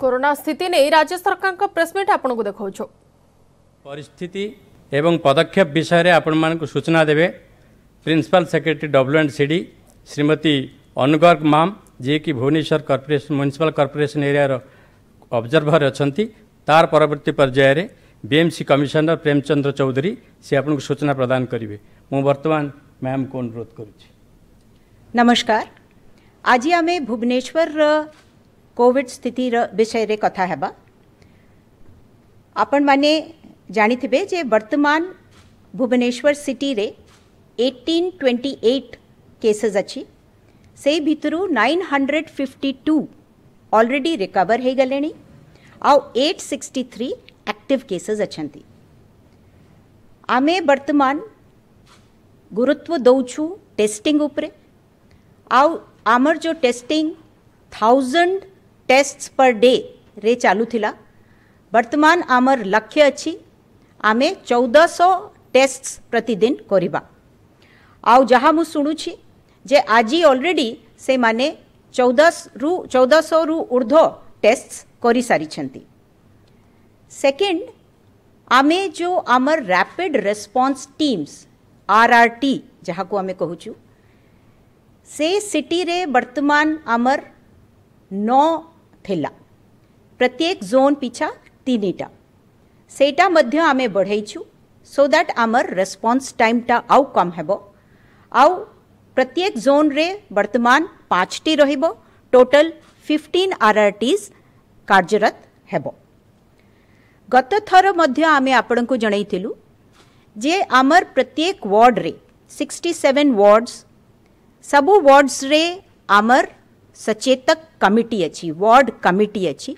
Corona स्थिति नहीं राज्य सरकार प्रेसमिट आपको देखा परिस्थिति एवं पदक्षेप विषय आपण मानक सूचना देवे principal secretary W and C D Shrimati Anu Garg ma'am ji कि Bhubaneswar corporation municipal corporation area observer अच्छा तार परवर्त पर्यायर बीएमसी कमिशनर प्रेमचंद्र चौधरी से आपको सूचना प्रदान करेंगे मुतमान मैम को अनुरोध करुच्ची नमस्कार। आज आम भुवनेश्वर कोविड स्थिति विषय रे कथा हेबा। आपण माने जानिथिबे जे वर्तमान भुवनेश्वर सिटी रे 1828 केसेस अछि से भितरु 952 ऑलरेडी रिकवर हे गलेनी। आउ 863 एक्टिव केसेस अछंती आमे वर्तमान गुरुत्व दौछु टेस्टिंग उपरे। आउ आमर जो testing thousand test per day रे चालू थिला। वर्तमान आमर लक्ष्य अच्छी, आमे चौदह सौ टेस्ट प्रतिदिन करिबा। आउ जहाँ मु जे आज ऑलरेडी से माने चौदह रु चौदह सौ रु ऊर्ध्व टेस्ट करि सारिछंती सेकेंड आमे जो आमर रैपिड रेस्पॉन्स टीम्स आरआरटी जहाँ को आमे कहूछु से सिटी प्रत्येक जोन पिछा तीनिटा। आमे बढ़ाइछु सो दैट आमर रेस्पॉन्स टाइम टा आउ कम प्रत्येक जोन रे वर्तमान पाँचटी रहिबो टोटल 15 आरआरटीज कार्यरत हेबो। गत थर आमे जणैथिलु, जे आमर प्रत्येक वार्ड रे 67 सचेतक कमिटी अछि, वार्ड कमिटी अछि,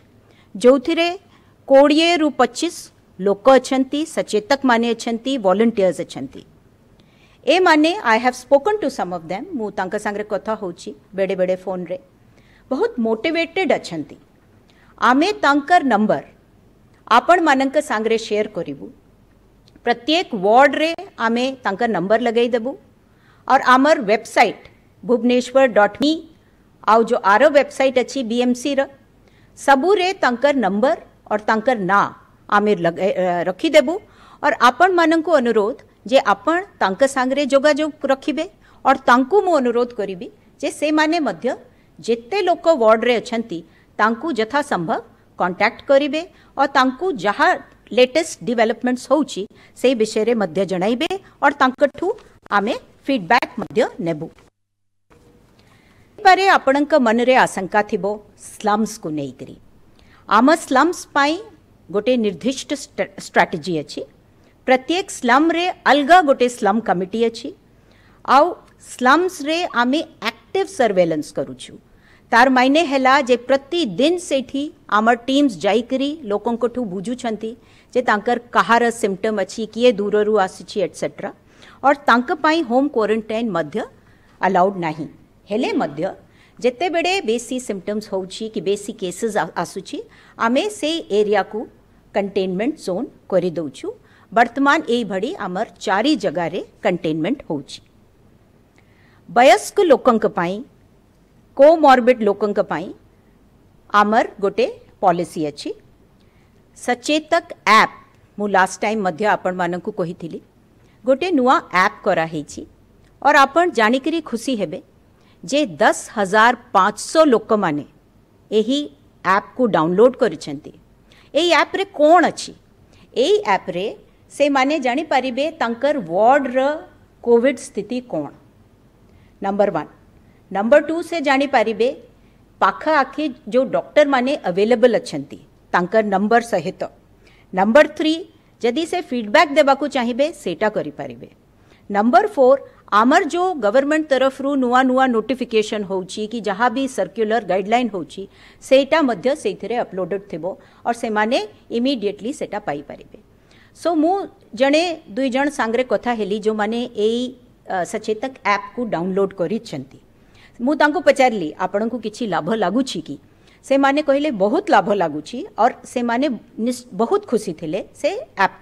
जोथिरे कोड़िए रु पच्चीस लोक अछंती सचेतक माने अछंती वॉलंटियर्स अछंती ए माने I have spoken to some of them मु तांका संगे कथा होची बेडे बेडे फ़ोन रे बहुत मोटिवेटेड अछंती आमे तांकर नंबर आपण मानक सांगरे शेयर करिबु प्रत्येक वार्ड रे आमे तांकर नंबर देबु और आमर वेबसाइट भुवनेश्वर डॉट मी आउ जो आर वेबसाइट अच्छी बीएमसी र। सबुरे तांकर नंबर और तांकर ना आमे रखीदेबु और आपण मानक अनुरोध जे आपण तांक सांगरे जोगाजोग रखिबे और तांकु मु अनुरोध करिबी जे से माने मध्य जेते लोक वार्ड रे अछंती तांकु यथा संभव कांटेक्ट करिबे और तांकु जहा लेटेस्ट डेवलपमेंट्स होउची से विषय रे मध्य जणाइबे और तांकठू आमे फीडबैक मध्य नेबु। पारे आपणक मनरे आशंका थिबो स्लम्स को नेइकरी आम स्लम्स गोटे निर्दिष्ट स्ट्राटेजी अछि प्रत्येक स्लम रे अलगा गोटे स्लम कमिटी अछि आउ स्लम्स रे आमे एक्टिव सर्वेलेंस करूछु तार मायने हैला जे प्रतिदिन सेठी आमर टीम्स जाइकरी लोकंकठू बुझुछंती जे तांकर कहार सिम्पटम अछि किए दूररू आसिछि एटसेट्रा और तांक पाई होम क्वारंटाइन मध्य अलाउड नाही हेले मध्य ଯେତେବେଳେ ବେଶୀ ସିମ୍ପଟମ୍ସ ହେଉଛି କି ବେଶୀ କେସେସ୍ ଆସୁଛି ଆମେ ସେଇ ଏରିଆକୁ କଣ୍ଟେନମେଣ୍ଟ ଜୋନ୍ କରିଦେଉଛୁ ବର୍ତ୍ତମାନ ଏଇଭଳି ଆମର ଚାରି ଜାଗାରେ କଣ୍ଟେନମେଣ୍ଟ ହେଉଛି ବୟସ୍କ ଲୋକଙ୍କ ପାଇଁ କୋମର୍ବିଡ୍ ଲୋକଙ୍କ ପାଇଁ ଆମର ଗୋଟେ ପଲିସି ଅଛି ସଚେତକ ଆପ୍ ମୁଁ ଲାଷ୍ଟ ଟାଇମ୍ ମଧ୍ୟ ଆପଣମାନଙ୍କୁ କହିଥିଲି ଗୋଟେ ନୂଆ ଆପ୍ କରାହେଇଛି और ଆପଣ ଜାଣିକରି ଖୁସି ହେବେ ଯେ ଦଶ ହଜାର ପାଞ୍ଚଶହ ଲୋକମାନେ ଏହି ଆପ୍କୁ ଡାଉନଲୋଡ୍ କରିଛନ୍ତି ଏଇ ଆପ୍ରେ କ'ଣ ଅଛି ଏଇ ଆପ୍ରେ ସେମାନେ ଜାଣିପାରିବେ ତାଙ୍କର ୱାର୍ଡର କୋଭିଡ୍ ସ୍ଥିତି କ'ଣ ନମ୍ବର ୱାନ୍ ନମ୍ବର ଟୁ ସେ ଜାଣିପାରିବେ ପାଖଆଖି ଯେଉଁ ଡକ୍ଟରମାନେ ଆଭେଲେବଲ୍ ଅଛନ୍ତି ତାଙ୍କର ନମ୍ବର ସହିତ ନମ୍ବର ଥ୍ରୀ ଯଦି ସେ ଫିଡବ୍ୟାକ୍ ଦେବାକୁ ଚାହିଁବେ ସେଇଟା କରିପାରିବେ ନମ୍ବର ଫୋର୍ आमर जो गवर्नमेंट तरफ़ रु नुआ नुआ नोटिफिकेशन होची कि जहाँ भी सर्क्युलर गाइडलाइन सेटा मध्य सेथिरे अपलोडेड थिबो, और से माने इमीडिएटली सेटा पाई परिबे। सो मु जणे दुई जण सांगरे कथा हेली जो माने एई सचेतक ऐप को डाउनलोड करिछंती मु तांको पचारली आपनको किछि लाभ लागुछि कि? से माने कहले बहुत लाभ लागुछि और से माने बहुत खुशी थिले से ऐप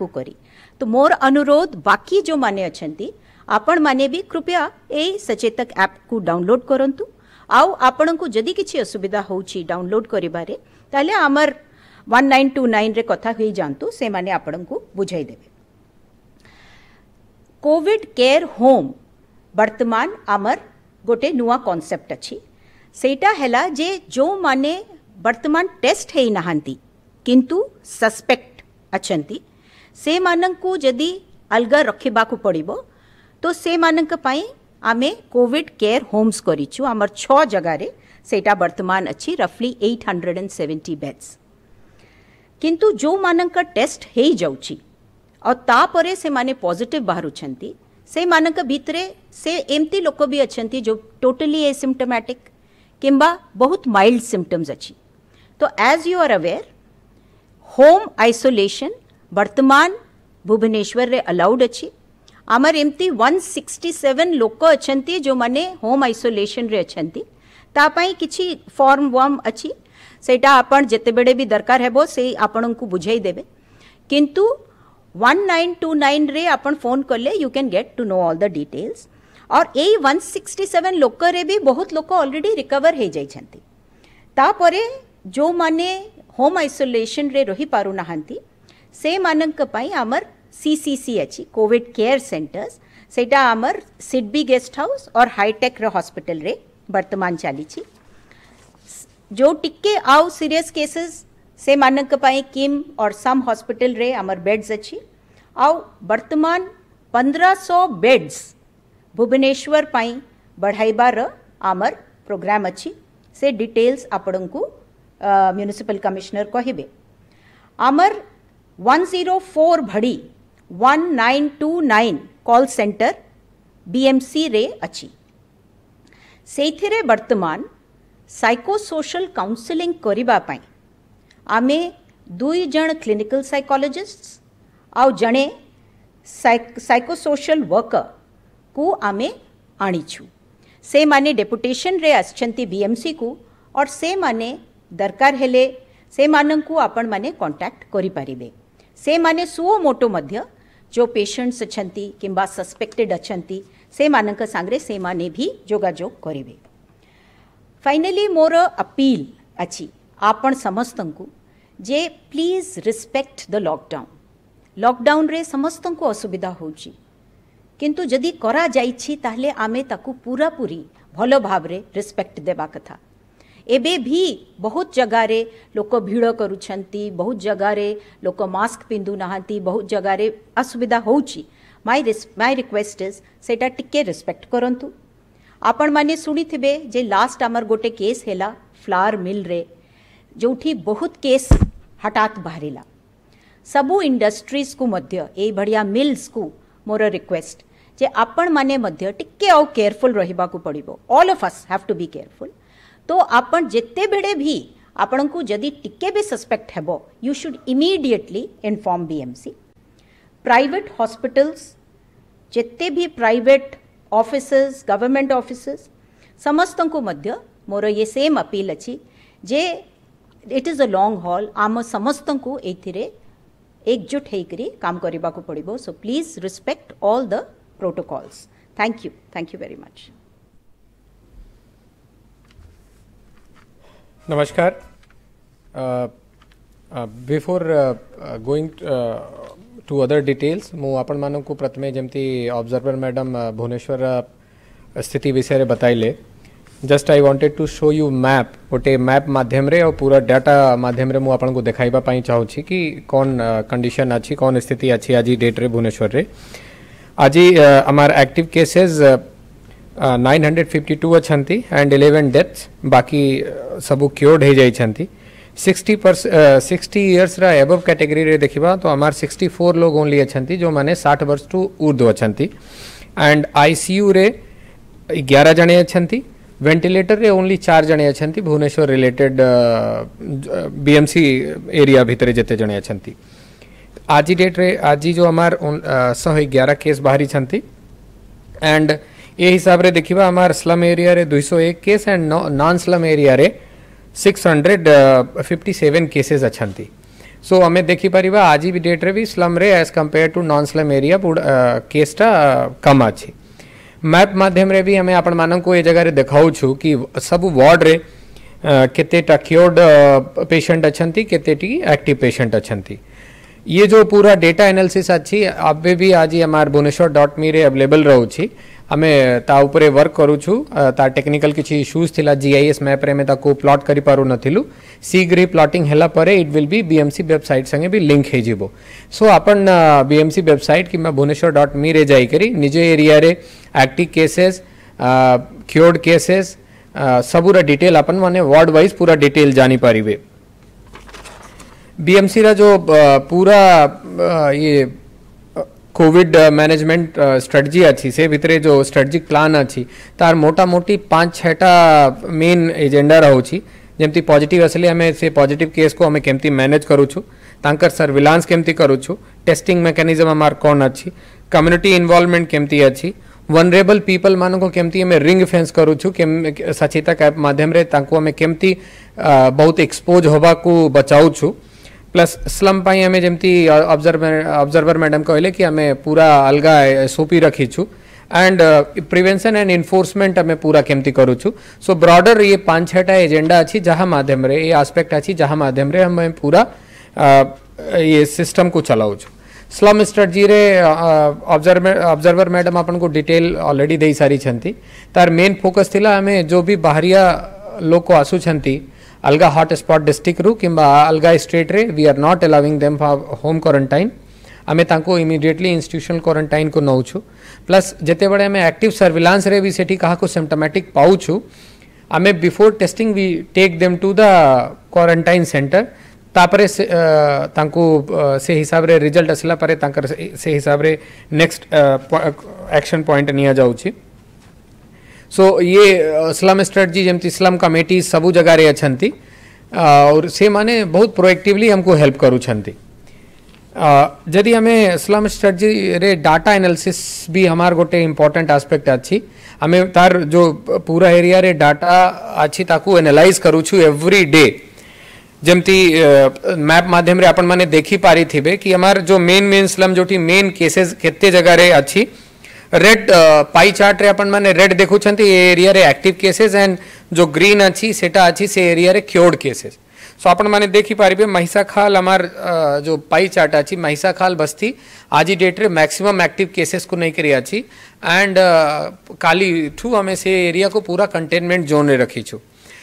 ଆପଣମାନେ ବି କୃପୟା ଏଇ ସଚେତକ ଆପ୍କୁ ଡାଉନଲୋଡ୍ କରନ୍ତୁ ଆଉ ଆପଣଙ୍କୁ ଯଦି କିଛି ଅସୁବିଧା ହେଉଛି ଡାଉନଲୋଡ୍ କରିବାରେ ତାହେଲେ ଆମର ୱାନ୍ ନାଇନ୍ ଟୁ ନାଇନ୍ରେ କଥା ହୋଇଯାଆନ୍ତୁ ସେମାନେ ଆପଣଙ୍କୁ ବୁଝାଇ ଦେବେ କୋଭିଡ କେୟାର ହୋମ୍ ବର୍ତ୍ତମାନ ଆମର ଗୋଟେ ନୂଆ କନସେପ୍ଟ ଅଛି ସେଇଟା ହେଲା ଯେ ଯେଉଁମାନେ ବର୍ତ୍ତମାନ ଟେଷ୍ଟ ହୋଇନାହାନ୍ତି କିନ୍ତୁ ସସ୍ପେକ୍ଟ ଅଛନ୍ତି ସେମାନଙ୍କୁ ଯଦି ଅଲଗା ରଖିବାକୁ ପଡ଼ିବ ତ ସେମାନଙ୍କ ପାଇଁ ଆମେ କୋଭିଡ କେୟାର ହୋମ୍ସ କରିଛୁ ଆମର ଛଅ ଜାଗାରେ ସେଇଟା ବର୍ତ୍ତମାନ ଅଛି ରଫଲି eight hundred and seventy beds କିନ୍ତୁ ଯେଉଁମାନଙ୍କ ଟେଷ୍ଟ ହେଇଯାଉଛି ଆଉ ତାପରେ ସେମାନେ ପଜିଟିଭ୍ ବାହାରୁଛନ୍ତି ସେମାନଙ୍କ ଭିତରେ ସେ ଏମିତି ଲୋକ ବି ଅଛନ୍ତି ଯେଉଁ ଟୋଟାଲି ଏସିମ୍ପଟୋମାଟିକ୍ କିମ୍ବା ବହୁତ ମାଇଲ୍ଡ ସିମ୍ପଟମ୍ସ ଅଛି ତ as you are aware home isolation ବର୍ତ୍ତମାନ ଭୁବନେଶ୍ୱରରେ ଆଲାଉଡ୍ ଅଛି ଆମର ଏମିତି ୱାନ୍ ସିକ୍ସଟି ସେଭେନ୍ ଲୋକ ଅଛନ୍ତି ଯେଉଁମାନେ ହୋମ୍ ଆଇସୋଲେସନ୍ରେ ଅଛନ୍ତି ତା ପାଇଁ କିଛି ଫର୍ମ ୱାର୍ମ ଅଛି ସେଇଟା ଆପଣ ଯେତେବେଳେ ବି ଦରକାର ହେବ ସେଇ ଆପଣଙ୍କୁ ବୁଝାଇ ଦେବେ କିନ୍ତୁ ୱାନ୍ ନାଇନ୍ ଟୁ ନାଇନ୍ରେ ଆପଣ ଫୋନ୍ କଲେ you can get to know all the details और ଏଇ ୱାନ୍ ସିକ୍ସଟି ସେଭେନ୍ ଲୋକରେ ବି ବହୁତ ଲୋକ ଅଲରେଡ଼ି ରିକଭର ହେଇଯାଇଛନ୍ତି ତାପରେ ଯେଉଁମାନେ ହୋମ୍ ଆଇସୋଲେସନ୍ରେ ରହିପାରୁନାହାନ୍ତି ସେମାନଙ୍କ ପାଇଁ ଆମର ସି ସି सी কোভিড কেয়ার সেন্টর্স সেটা আমার সিডবি গেস্ট गेस्ट हाउस और हाईटेक हस्पिटाल वर्तमान चली जो टिके आउ सीरियस केसेस से मानक किम और सम हॉस्पिटल रे आमर बेड्स अच्छी। आउ वर्तमान 1500 बेड्स भुवनेश्वर पाई बढ़ाइबार आमर प्रोग्राम अच्छी। से डिटेल्स आपण को म्यूनिसिपल कमिश्नर कहबे। आमर 104 भड़ी 1929 कॉल सेंटर बीएमसी रे अच्छी ସେଇଥିରେ ବର୍ତ୍ତମାନ ସାଇକୋସୋସିଆଲ କାଉନସିଲିଂ କରିବା ପାଇଁ ଆମେ ଦୁଇ ଜଣ କ୍ଲିନିକାଲ ସାଇକୋଲୋଜିଷ୍ଟ ଆଉ ଜଣେ ସାଇକୋସୋସିଆଲ ୱାର୍କରକୁ ଆମେ ଆଣିଛୁ ସେମାନେ ଡେପୁଟେସନରେ ଆସିଛନ୍ତି ବିଏମ୍ସିକୁ और ସେମାନେ ଦରକାର ହେଲେ ସେମାନଙ୍କୁ ଆପଣମାନେ କଣ୍ଟାକ୍ଟ କରିପାରିବେ ସେମାନେ ସୁଅ ମୋଟୋ ମଧ୍ୟ जो पेशेंट्स अच्छा कि सस्पेक्टेड अच्छा से मान से मैंने भी जोजोग करेंगे फाइनाली मोर अपील अच्छी आपण समस्त को जे please respect the lockdown lockdown रे समस्त असुविधा होदि किंतु जदि करा ताहले आमे पूरा पूरी, भलो भाव रे रिस्पेक्ट देबा कथा। एबे भी बहुत जगह रे लोक भिड़ करूछंती, बहुत जगह रे लोक मास्क पिंधु ना बहुत जगह रे असुविधा होची माय रिक्वेस्ट इज़ सेटा टिके रेस्पेक्ट करंतु आपण माने शुणिथिबे जे लास्ट आमर गोटे केस हेला फ्लावर मिल रे जोठी बहुत केस हठात बाहरिला। सबु इंडस्ट्रीज़ को मध्य बढ़िया मिल्स को मोर रिक्वेस्ट जे आपण माने केयरफुल रहिबा को पड़िबो। All of us have to be careful तो आपण जेते बेडे भी आपण को जदी टिके भी सस्पेक्ट हेबो you should immediately inform BMC private hospitals जेते भी प्राइट ऑफिसर्स गवर्नमेंट ऑफिसर्स समस्त को मध्य मोर ये सेम अपील अच्छी जे it is a long haul आम समस्त को एथिरे एकजुट होकर काम करने को पड़ो so please respect all the protocols thank you thank you very much नमस्कार। Before going to other details मु आपण मानकु प्रथमे जेमती ऑब्जर्वर मैडम भुवनेश्वर स्थिति विषय बताइले। Just I wanted to show you map गोटे मैप माध्यम और पूरा डाटा मध्यम रे मु आपण को कौन कंडीशन अछि कौन स्थिति अछि आज डेट रे भुवनेश्वर रे आज आमार एक्टिव केसेस 952 अच्छा एंड 11 डेथ्स बाकी सब क्योर्ड हो जाइछंती 60 परस सिक्सटी इयर्स रा एबव कैटेगरी देखा तो तो हमार 64 लोग ओनली अच्छा जो मैंने साठ वर्ष टू ऊर्ध्व अछंती एंड आईसीयू रे 11 जने अछंती वेंटिलेटर रे ओनली चार जने अछंती भुवनेश्वर रिलेटेड बीएमसी एरिया भितरे जिते जने अच्छा आज डेट्रे आज जो हमार शहे ग्यारह केस बाहरी एंड ए हिसाब रे देखिबा, हमार स्लम एरिया रे 201 case and non slum area रे 657 केसेस अछंती सो आमे देखि परिबा, आज भी डेट रे भी स्लम रे as compare to non slum area केसटा कम अछि मैप माध्यम भी हमें आपण मानन को ए जगह रे छु कि सब वार्ड रे ये जो पूरा डेटा एनालिसिस अच्छी आबे भी आज हमार भुवनेश्वर डॉट मी रे अवेलेबल रहउछि आमे ता उपरे वर्क करूछु ता टेक्निकल किछि इश्यूज़ थिला जीआईएस मैप रे में ताको प्लॉट करि पारु नथिलु शीघ्र प्लॉटिंग हेला परे it will be BMC website संगे भी लिंक हे जिवो। सो अपन बीएमसी वेबसाइट किंबा भुवनेश्वर डॉट मी रे जाई करी, निज एरिया रे एक्टिव केसेस क्योर्ड केसेस सबुरा डिटेल अपन माने वार्ड वाइज पूरा डिटेल जानी पारिबे बीएमसी रा जो पूरा ये कोविड मैनेजमेंट स्ट्रेटजी अच्छी से, भितरे जो स्ट्रेटजिक प्लान अच्छी, तार मोटा मोटी पाँच छटा मेन एजेंडा रहुची जेमती पॉजिटिव असले हमें से पॉजिटिव केस को हमें केमती मैनेज करूछु तांकर सर्विलांस केमती करूछु टेस्टिंग मैकेनिज्म हमार कौन अच्छी कम्युनिटी इन्वॉल्वमेंट केमती अच्छी वनरेबल पीपल मान को केमती हमें रिंग फेंस करूछु रे तांको हमें केमती बहुत एक्सपोज होबा को प्लस स्लम जमती ऑब्जर्वर ऑब्जर्वर मैडम कहले कि हमें पूरा अलगा एसओपी रखीछु एंड प्रिवेंशन एंड इन्फोर्समेंट हमें पूरा केमती करूछु सो ब्रॉडर ये पाँच छटा एजेंडा अच्छी जहाँ माध्यम ये आस्पेक्ट अच्छी जहाँ माध्यम पूरा ये सिस्टम को चलाऊछु स्लम स्ट्रेटजी रे ऑब्जर्वर ऑब्जर्वर मैडम अपन को डिटेल ऑलरेडी देई सारी तार मेन फोकस थिला हमें जो भी बाहरिया लोग को आसु अलगा हॉटस्पॉट डिस्ट्रिक्ट किंबा अलगा स्टेट रे we are not allowing them for home quarantine आमे तांको इमिडिएटली इंस्टीट्यूशनल क्वारंटाइन को नौछु प्लस जेते बड़े हमें एक्टिव सर्विलांस रे भी सेठी कहा को सिम्टोमेटिक पाउछु आमे before testing we take them to the quarantine centre तापरे से अ, तांको अ, से हिसाब रे रिज़ल्ट असला परे तांकर सो ये इस्लाम स्ट्राटेजी जमी इस्लाम कमेटी सब जगार अच्छा और से मैंने बहुत प्रोएक्टिवली हमको हेल्प करूँ जदि आम इस्लाम स्ट्राटेजी रे डाटा एनालिसिस भी हमार गोटे इम्पोर्टाट आस्पेक्ट अच्छी आम तार जो पूरा एरिया रे डाटा अच्छी ताकू एनालाइज करूछु एवरी डे जमती मैप मध्यम आपण मैंने थे कि हमार जो मेन मेन स्लम जो मेन केसेस केते जगह अच्छी रेड पाई चार्ट रे अपन माने रेड देखु छंती ए एरिया रे एक्टिव केसेस एंड जो ग्रीन अछि सेटा अछि से एरिया रे क्योर्ड केसेस सो अपन माने देखि पारिबे महिसाखाल हमार uh, जो पाई चार्ट अछि महिसाखाल बस्ती, आज ही डेट रे मैक्सिमम एक्टिव केसेस को नहीं करिया अछि एंड काली टू हमें से एरिया को पूरा कंटेनमेंट जोन रे रखी छु.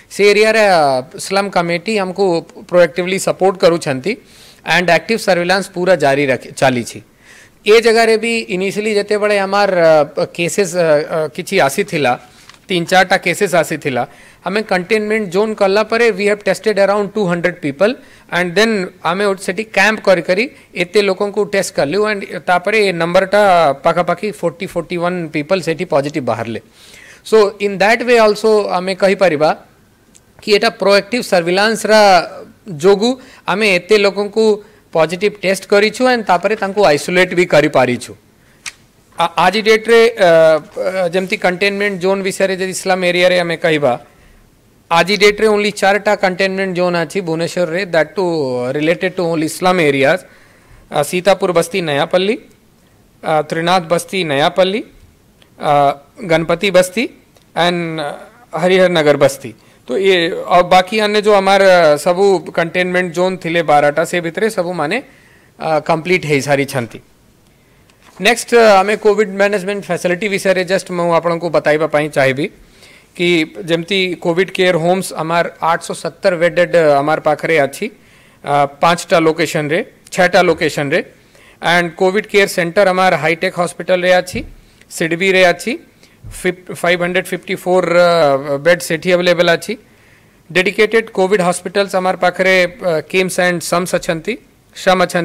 से एरिया रे uh, स्लम कमेटी हमको प्रोएक्टिवली सपोर्ट करू छंती. एंड एक्टिव सर्विलांस पूरा जारी रखी, चाली छी. ए जगह रे भी इनिशियली जते बड़े हमार केसेस किछि आसी थिला, तीन चारटा केसेस आसी थिला, हमें कंटेनमेंट जोन कला परे we have tested around 200 people and then हमें सेठी कैंप करी करी एते लोगों को टेस्ट करलु एंड तापरे ए नंबरटा पाखापाखि 40 41 पीपल सेठी positive बाहरले so in that way also हमें कहि परिबा कि एटा प्रोएक्टिव सर्विलांस रा जोगु आमे एते लोगों पॉजिटिव टेस्ट तापरे आइसोलेट भी करि आज डेट रे अ, जेमती कंटेनमेंट जोन विषय इस्लाम एरिया रे हमें कहिबा आज डेट रे ओनली चारटा कंटेनमेंट जोन अच्छी भुवनेश्वर रे that to related to only slum areas Sitapur Basti Nayapalli. Trinath Basti Nayapalli. Ganpati Basti. And Harihar नगर बस्ती। तो ये, और बाकी अन्य जो हमारे सबू कंटेनमेंट जोन थिले बारहटा से भितरे सबू माने कंप्लीट है सारी छंती। नेक्स्ट आमे कोविड मैनेजमेंट फैसिलिटी विषय जस्ट मु आपको बताइबा चाहिए कि जमती कोविड केयर होम्स हमार 870 बेडेड हमार पाखरे अच्छी पांचटा लोकेशन रे, छटा लोकेशन रे। एंड कोविड केयर सेंटर हमार हाईटेक हॉस्पिटल रे अच्छी सिडबी रे अच्छी five hundred fifty four bed से अवेलेबल अच्छी डेडिकेटेड कोविड हॉस्पिटल्स हमार पाखे किम्स एंड सम्स अच्छा सम अच्छा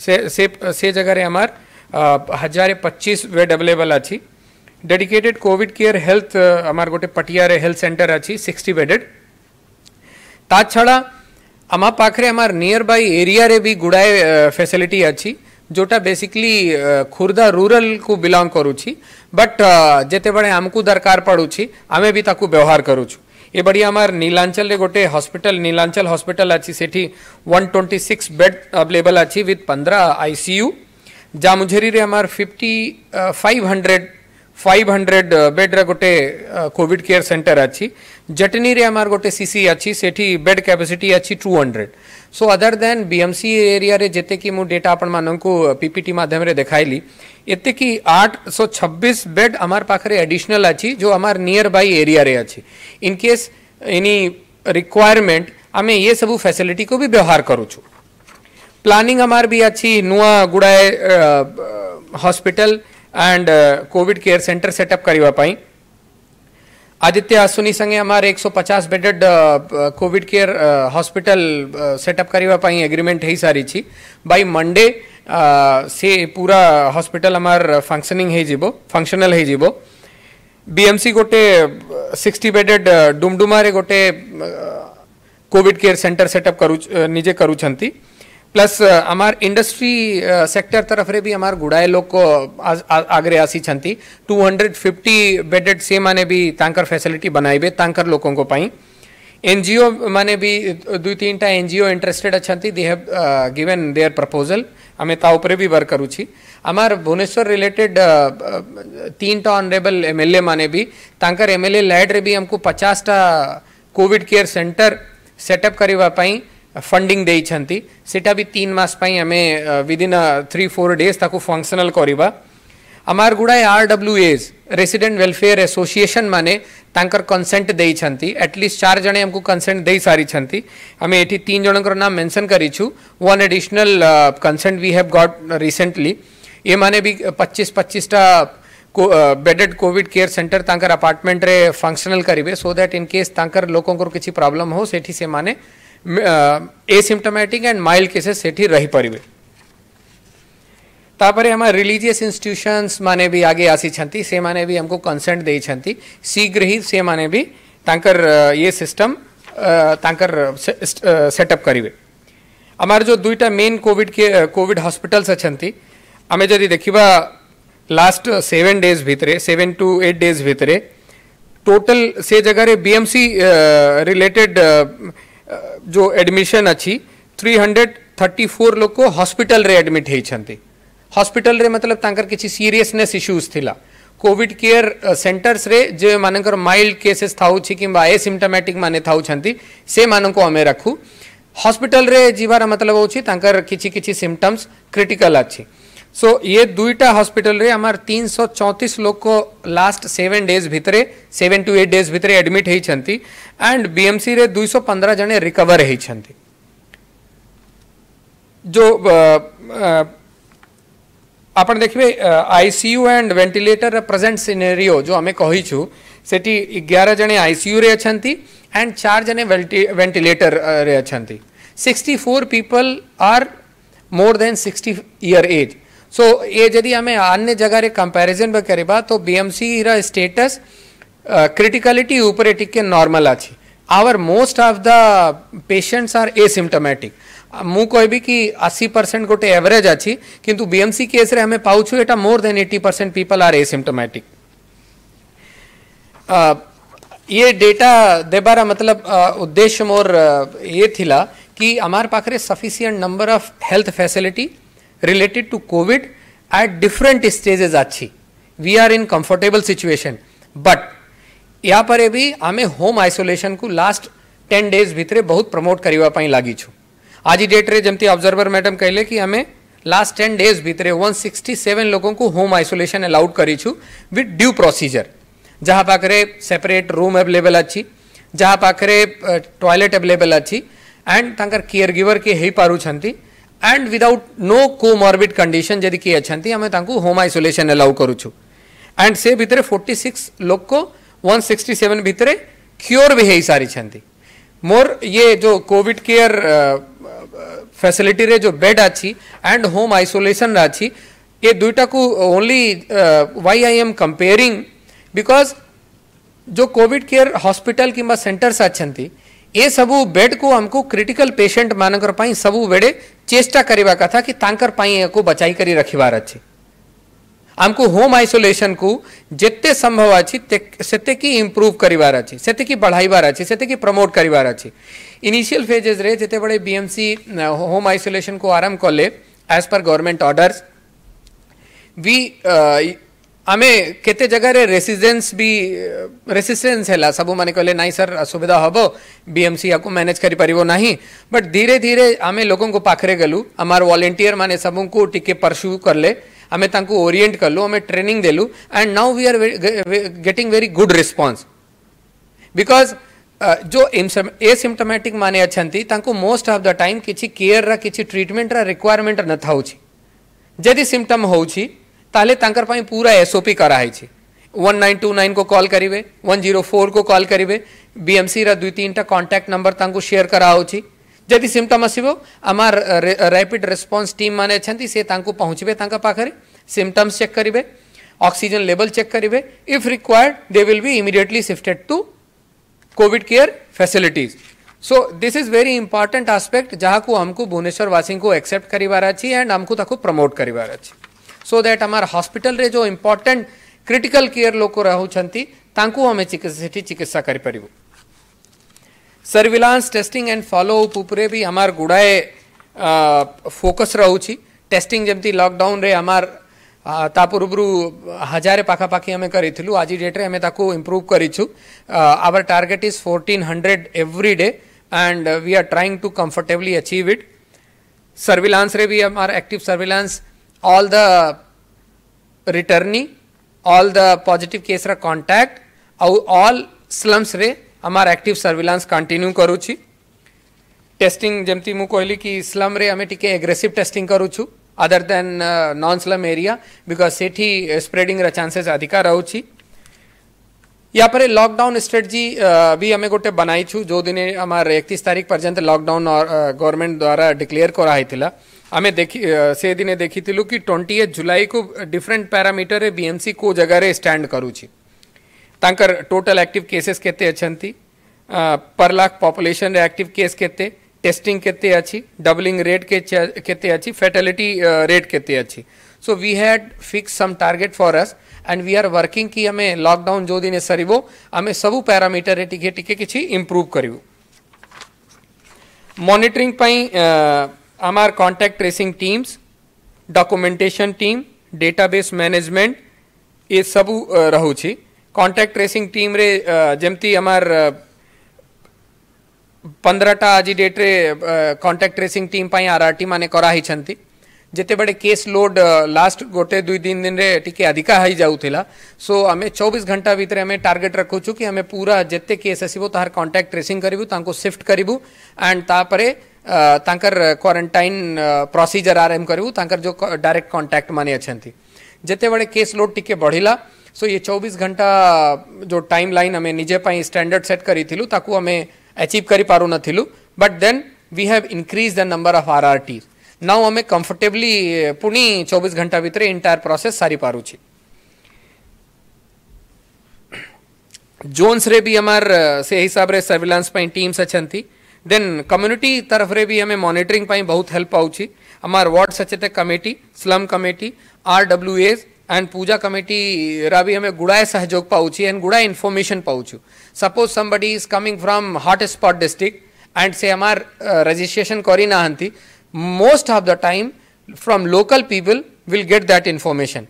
से, से, से जगार uh, हज़ार पच्चीस बेड अवेलेबल अच्छी डेडिकेटेड कोविड केयर हेल्थ आमार गोटे पटियार हेल्थ सेंटर अच्छी सिक्सटी बेडेड ता छड़ा आम पाखे हमार नियर बै एरिया भी गुड़ाए uh, फैसिलिटी अच्छी जोटा बेसिकली खुर्दा रूरल को बिलंग करुँ बट जिते बड़े आमको दरकार पड़ू आम भी ताकू व्यवहार करुचु। ये बढ़िया आमार नीलांचल गोटे हॉस्पिटल नीलांचल हॉस्पिटल अच्छी से वन सिक्स बेड अवेलेबल अच्छी विथ पंद्रह आईसीयू सी यू जामुझेरी आमार fifty five hundred five hundred beds गोटे कोविड केयर सेन्टर अच्छी रे हमार गोटे सीसी अच्छी, सेठी बेड कैपेसिटी अच्छी 200 so other than BMC area रे, जेते कि मु डेटा आपण माननकु पीपीटी माध्यम रे देखाइली, एते कि 826 बेड हमार पाखरे एडिशनल अच्छी, जो हमार नियर बाई एरिया रे अच्छी. इन केस एनी रिक्वायरमेंट आमे ये सब फैसिलिटी को भी व्यवहार करूछु प्लानिंग हमार भी अच्छी, नुआ गुड़ाए hospital and covid care centre setup पाई. आदित्य आसुनी संगे हमारे 150 bedded covid care hospital setup पाई एग्रीमेंट है सारी बाय मंडे से पूरा हॉस्पिटल हमार फंक्शनिंग है फंक्शनल है बीएमसी गोटे 60 बेडेड डुमडुमारे गोटे कोविड केयर सेंटर सेटअप करू निजे करूछंती प्लस आमार इंडस्ट्री सेक्टर तरफ़ रे भी आमार गुड़ाए लोग को आज- आ- आगरे आसी छंती। 250 बेडेड से माने भी तांकर फैसिलिटी बनाइबे तांकर लोगों को पाई। एनजीओ माने भी दुई तीन टा NGO interested अछंती they have given their proposal आमे ता ऊपर भी वर्क करूची। आमार भुवनेश्वर रिलेटेड तीन टा ऑनरेबल एमएलए माने भी, तांकर एमएलए लैड रे भी हमको 50 टा कोविड केयर सेंटर सेटअप करवा पाई। फंडिंग सेटा भी तीन मास विदिन थ्री फोर डेज़ ताकू फंक्शनल करिबा हमार गुड़ाए R W A resident welfare association माने कंसेंट देइछंती एटलीस्ट चार जने हमको कंसेंट देई सारी हमें एठी तीन जनकर नाम mention करिछु one additional consent we have got recently ये माने भी 25 25 टा बेडेड कोविड केयर सेंटर तांकर अपार्टमेंट रे करिवे। सो दैट इन केस तांकर लोकों किसी प्रॉब्लम हो से माने एसिम्टोमेटिक एंड माइल्ड केसेस सेठी रही परिवे तापरे हमारे रिलीजियस इंस्टीट्यूशंस माने भी आगे आसी से माने भी हमको कंसेंट छंती। शीघ्र ही से माने भी तांकर ये सिस्टम तांकर सेटअप करिवे हमार जो दुईटा मेन कोविड के कोविड हॉस्पिटल्स अछंती आमे जदि देखिबा लास्ट सेवेन डेज़ भितरे सेवन टू एट डेज़ भितरे टोटल से जगह रे बीएमसी रिलेटेड जो एडमिशन अच्छी 334 लोग को हॉस्पिटल रे एडमिट होती हॉस्पिटल मतलब तांकर किछि सीरियसनेस इश्यूज़ थिला। कोविड केयर सेंटर्स रे जे मानकर माइल्ड केसेस थाउ छि किंबा एसिम्टोमेटिक माने थाउ छंती से मानको हमें रखू। हॉस्पिटल रे जीवार मतलब होछि तांकर किछि किछि सिम्पटम्स क्रिटिकल सो so, ये दुईटा हस्पिटाल तीन सौ चौतीस लोक लास्ट सेवेन डेज़ भितर सेवेन टू एट डेज़ भितर एडमिट होती एंड बीएमसी रे दुई सौ पंद्रह जने रिकवर होती जो आप देखिए ICU and ventilator present scenario जो आम कही सेटी ग्यारह जने आईसीयू रे अच्छा एंड चार जने वेंटिलेटर रे अच्छा sixty four people are more than sixty year age so ये यदि आम अन्य जगार कंपेरिजन करवा तो बीएमसी रेटस क्रिटिकालीटी उपरे टिके नर्माल अच्छी our most of the patients are asymptomatic मु कहबी कि 80 परसेंट गोटे एवरेज अच्छी किंतु बीएमसी केस रे हमें पाउछु एटा more than 80 percent people are asymptomatic ये डेटा देबार मतलब उद्देश्य मोर ये थिला कि हमार पाखरे sufficient number of health facility related to COVID at different stages अच्छी we are in comfortable situation but या पर भी आमे होम आइसोलेशन को लास्ट टेन डेज़ भितर बहुत प्रमोट करने लगी छु। आज डेट रे जमती मैडम कहले कि हमें लास्ट टेन डेज़ भितरे 167 लोगों को होम आइसोलेशन एलाउड करी विथ ड्यू प्रोसीजर जहाँ पाखे सेपरेट रूम अवेलेबल अच्छी जहाँ पाखे टॉयलेट अवेलेबल अच्छी एंड केयर गिवर के हो पारु छंती। And without no comorbid condition यदि किए हमें तांको होम आइसोलेशन एलाउ करूछु एंड से भितरे 46 लोग को 167 भितरे क्योर भी हो सारी मोर ये जो कोविड केयर फैसिलिटी रे जो बेड अच्छी एंड होम आइसोलेशन अच्छी ये दुईटा को only why I am comparing because जो कोविड केयर हॉस्पिटल किंबा सेंटर्स अच्छी ये सबू बेड को हमको क्रिटिकल मानकर पाई सबू बेडे चेष्टा करवा कथा कि को बचाई करी रखिबार अच्छी। आमको होम आइसोलेशन को जिते संभव अच्छी की इम्प्रूव करिवार अच्छी, सेते की बढ़ाइबार अच्छी की प्रमोट करिवार अच्छी। इनिशियल फेजेस रे जिते बड़े बीएमसी होम आइसोलेशन कले आमे केते जगह रे रेसिडेंस भी रेसिस्टेंस हैला। सब माने कहले नाही सर, असुविधा हबो। बीएमसी याको मैनेज करि परिबो नाही। बट धीरे धीरे आमे लोगों को पाखरे गलु। हमार वॉलंटियर माने सबको टिके परस्यू करले। आमे तांको ओरिएंट करलु, आमे ट्रेनिंग देलु। And now we are getting very good response because जो एसिम्टोमेटिक माने अछंती तांको मोस्ट ऑफ़ द टाइम किछि केयर रा, किछि ट्रीटमेंट रा रिक्वायरमेंट न थाउछि। ताले तांकर पाई पूरा एसओपी कराहेछि 1929 को कॉल करिवे 104 को कॉल करिवे बीएमसी रा दुई तीनटा कांटेक्ट नंबर तांको शेयर कराउछि जदि सिम्पटम आसीबो आमार रैपिड रेस्पॉन्स टीम माने अछंती से तांको पहुंचबे तांका पाखरे। सिम्पटम्स चेक करिवे ऑक्सीजन लेवल चेक करिवे। If required they will be immediately shifted to COVID care facilities so this is very important aspect जहाँ को हमको भुवनेश्वर वासी को एक्सेप्ट करिवार अच्छी एंड हमको प्रमोट करिवार अच्छी सो दैट आम हस्पिटाल जो इम्पोर्टाट क्रिटिकाल केयर लोक रोचे चिकित्सा कर सर्विलांस टेस्टिंग एंड फॉलोअप उपरे भी हमार गुड़ाए फोकस रोच टेस्टिंग जमी लकडाउन रे पूर्व हजारे पाखापाखी आम करूँ आज डेट्रे आम improve our target is fourteen hundred every day and we are trying to comfortably achieve it surveillance रे भी हमार active surveillance all the returning, all the positive case contact, all slums रे आमार एक्टिव सर्विलांस कंटिन्यू करूची testing जमती मु कहली कि स्लम रे आम टिके aggressive testing करूछु other than non slum area because Sethi spreading रा chances अधिका rauchi. या पर लॉकडाउन स्ट्रेटजी भी हमें गोटे बनाई छू जो दिन हमार 31 तारीख पर्यंत लॉकडाउन गवर्नमेंट द्वारा डिक्लेयर करा आमे देखी से दिन देखी कि ट्वेंटी जुलाई को डिफरेंट पैरामीटर रे बीएमसी को जगह रे स्टैंड करूछि तांकर टोटल एक्टिव केसेस अछंती पर लाख पॉपुलेशन रे केस केते टेस्टिंग अच्छी डबलिंग रेट के फैटेलिटी रेट अच्छी so we had fix some target for us and we are working कि हमें लॉकडाउन जो दिन सरीबो हमें सब पैरामीटर रे टिके टिके किछि इंप्रूव मॉनिटरिंग पई हमार contact tracing teams documentation team database management ये सबु रहुछि कांटेक्ट ट्रेसिंग टीम रे जेमती हमार पंद्रहटा आज डेट्रे कॉन्टाक्ट ट्रेसिंग टीम पाई आरआरटी माने कराही जिते बड़े केस लोड लास्ट गोटे दुई तीन दिन रे टिके अधिका हाई जाउथिला सो आमे 24 घंटा भीतर आमे टार्गेट रखुछु कि आमे पूरा जेते केस आसीबो तार कांटेक्ट ट्रेसिंग करिवु तांको शिफ्ट करिवु क्वारंटाइन प्रोसीजर करिवु, तांकर जो डायरेक्ट कांटेक्ट माने अछंती जेते बड़े केस लोड टिके बढ़िला सो ये 24 घंटा, जो टाइम लाइन हमें निजे स्टैंडर्ड सेट ताकू हमें अचीव कर पारू नथिलु but then we have increase the number of RRT now हमें कंफर्टेबली पुणी 24 घंटा भितर इंटायर प्रोसेस सारी पारुछि जोन्स रे भी हमार से हिसाब रे सर्विलांस टीम्स देन कम्युनिटी तरफ़ रे भी हमें मॉनिटरिंग पई बहुत हेल्प पाउछि हमार वार्ड सचेतक committee slum committee RWS and puja committee रा भी हमें गुड़ाए सहयोग पाउछि एंड गुड़ाए information पाउछु suppose somebody is coming from hot spot district and से हमार रजिस्ट्रेशन करी नाहंती most of the time from local people will get that information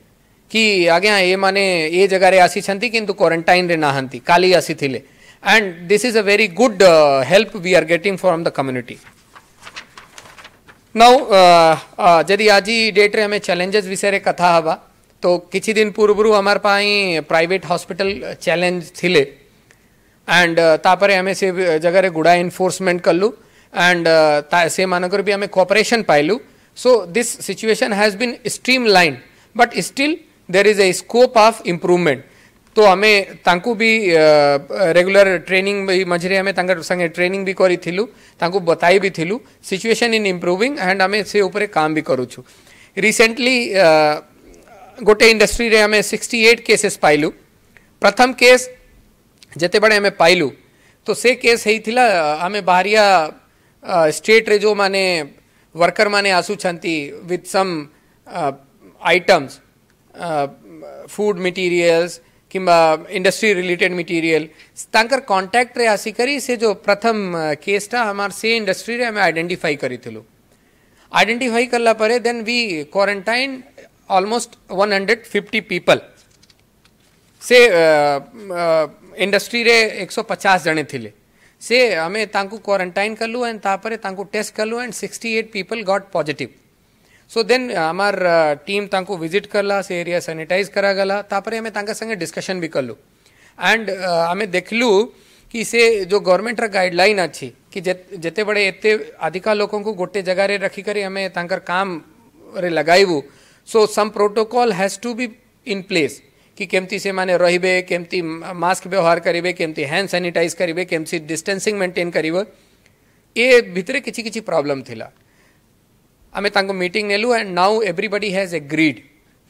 कि आगे ये माने ये जगह आसी किंतु क्वारंटाइन रे नाहंती काली आसी थिले and this is a very good help we are getting from the community now जदि आज डेट रे हमें चैलेंजेस विषय कथा हवा तो किछि दिन पूर्व पाई प्राइवेट हॉस्पिटल चैलेंज थिले। एंड तापरे हमें से जगह रे गुड़ा इनफोर्समेंट कलु एंड से मानकर भी हमें cooperation पाइलु। So this situation has been streamline but still there is a scope of improvement तो हमें तांकु भी रेगुलर ट्रेनिंग मझे तांकर संगे ट्रेनिंग भी करी बताई भी थिलु सिचुएशन इन इम्प्रूविंग एंड हमें से ऊपर काम भी करूछु रिसेंटली गोटे इंडस्ट्री रे हमें 68 केसेस पाइलु। प्रथम केस जेते बड़े हमें पाइलु तो से केस हेइथिला हमें बाहरिया स्टेट रे जो माने वर्कर माने आसु छंती with some items food materials किंबा इंडस्ट्री रिलेटेड मटेरियल तांकर कांटेक्ट रे आसी करी, से जो प्रथम केस टा हमार से इंडस्ट्री रे हमें आइडेंटिफाई करी थिलु। आइडेंटिफाई करला परे then we quarantine almost 150 people से इंडस्ट्री रे 150 जने थिले। से हमें तांकू क्वारंटाइन कलु एंड तापरे तांकू टेस्ट कलु and 68 people got positive so then हमार टीम तांकू विज़िट करला से एरिया सैनिटाइज करा गला तापरे हमें संगे डिस्कशन भी कलु एंड हमें देखलु कि से जो गवर्नमेंट रा गाइडलाइन अच्छी कि जेते बड़े एते अधिका लोगों को गोटे जगह रे रखी करी हमें तांकर काम रे so some protocol has to be in place कि केमती से माने रहिबे केमती मास्क व्यवहार करिवे केमती हैंड सैनिटाइज करिवे केमती डिस्टेंसिंग मेंटेन करिवे ए भितरे किछि प्रॉब्लम थिला आमे meeting नेलु and now everybody has agreed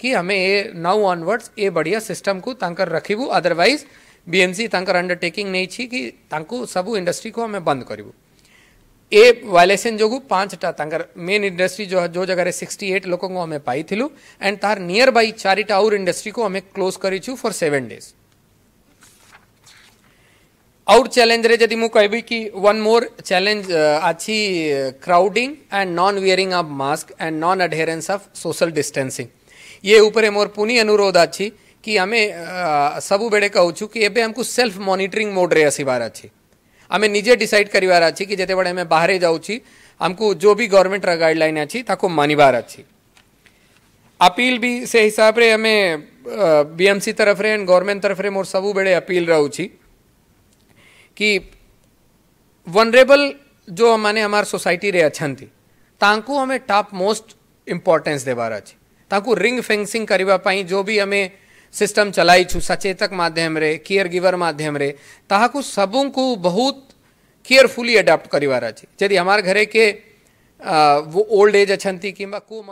कि हमें ए नाउ ऑनवर्ड्स ए बढ़िया सिस्टम को तांकर रखिबु अदरवाइज़ बीएमसी तांकर अंडरटेकिंग नहीं छी कि तांको सबु इंडस्ट्री को हमें बंद करिबु ए वायलेसन जोगु पांचटा तांकर मेन इंडस्ट्री जो जो जगह 68 लोगों को हमें पाई थिलु एंड तार नियर बाई चारिटा और इंडस्ट्री को हमें close करिछु for seven days out challenge रे जदि मु कहबी कि वन मोर चैलेंज अछि crowding and non wearing of mask and non adherence of social distancing ये ऊपर मोर पुनी अनुरोध अछि कि अ, सबु बेड़े कहूछु कि एबे हमको सेल्फ मॉनिटरिंग मोड रे आसीबार अछि हमें निजे डिसाइड करिवार अछि कि जेते बड़े हमें बाहरे जाउछि हमको जो भी गवर्नमेंट गाइडलाइन अछि ताको मानिबार अछि अपील भी से हिसाब रे हमें बीएमसी तरफ़ रे एंड गवर्नमेंट तरफ़ रे मोर सबु बेड़े अपील रहउछि कि वनरेबल जो माने हमार सोसाइटी अछंती तांकू हमें टॉप मोस्ट इंपॉर्टेंस देवार अच्छे तांकू रिंग फेंसिंग पई जो भी हमें सिस्टम चलाई छु सचेतक माध्यम रे केयर गिवर माध्यम रे ताहाकू सबुंकू बहुत केयरफुली अडॉप्ट करिवार अछि यदि हमार घरे के आ, वो ओल्ड एज अच्छा कि को